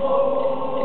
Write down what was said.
Oh.